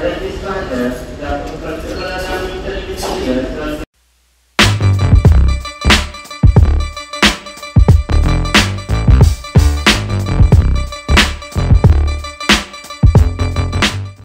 that Islam matter, the particular